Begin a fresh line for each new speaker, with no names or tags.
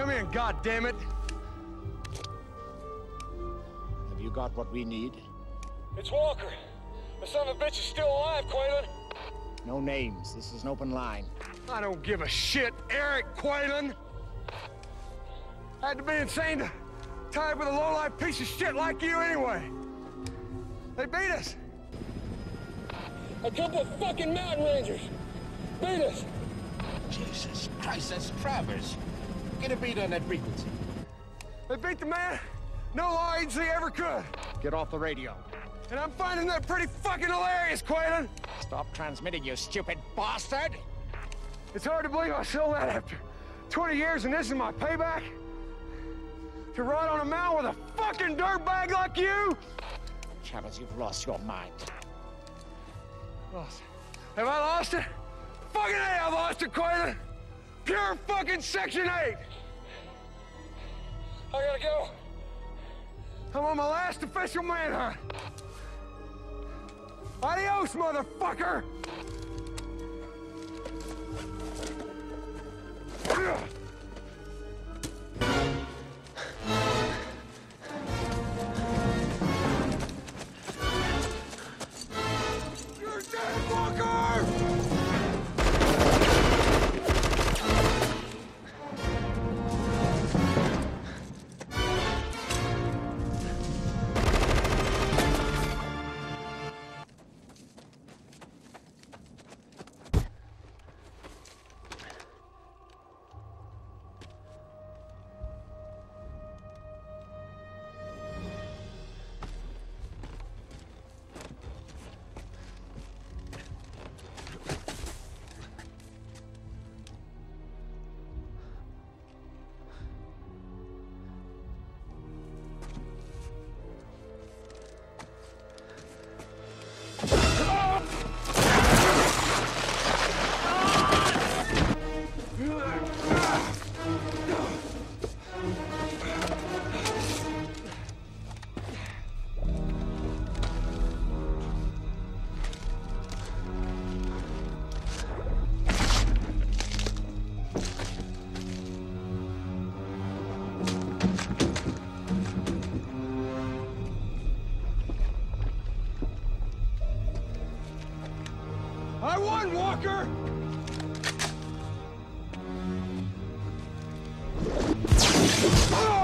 Come in, God damn it!
Have you got what we need?
It's Walker. The son of a bitch is still alive, Qualen.
No names. This is an open line.
I don't give a shit, Eric Qualen. Had to be insane to tie up with a low-life piece of shit like you anyway. They beat us. A couple of fucking mountain rangers. Beat us.
Jesus Christ, that's Travers. Get a beat on that frequency.
They beat the man no law agency ever could.
Get off the radio.
And I'm finding that pretty fucking hilarious, Qualen.
Stop transmitting, you stupid bastard!
It's hard to believe I sold that after 20 years and this is my payback? To ride on a mountain with a fucking dirtbag like you?
Travers, you've lost your mind.
Lost. Have I lost it? Fucking A, I've lost it, Qualen. Pure fucking Section 8. I gotta go. I'm on my last official manhunt. Adios, motherfucker! I won, Walker! Oh!